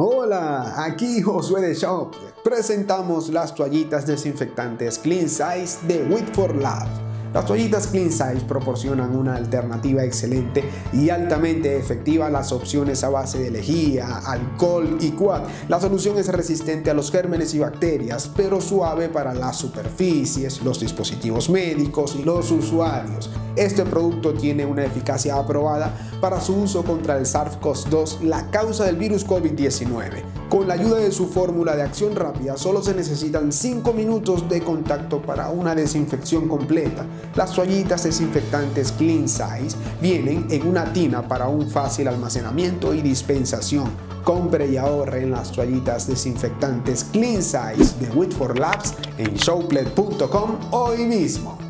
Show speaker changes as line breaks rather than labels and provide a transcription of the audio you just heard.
Hola, aquí Josué de Shop. Presentamos las toallitas desinfectantes Clean Size de With for Labs las toallitas Clean Size proporcionan una alternativa excelente y altamente efectiva a las opciones a base de lejía, alcohol y quad. La solución es resistente a los gérmenes y bacterias, pero suave para las superficies, los dispositivos médicos y los usuarios. Este producto tiene una eficacia aprobada para su uso contra el SARS-CoV-2, la causa del virus COVID-19. Con la ayuda de su fórmula de acción rápida, solo se necesitan 5 minutos de contacto para una desinfección completa. Las toallitas desinfectantes Clean Size vienen en una tina para un fácil almacenamiento y dispensación. Compre y ahorre en las toallitas desinfectantes Clean Size de Whitford Labs en showplet.com hoy mismo.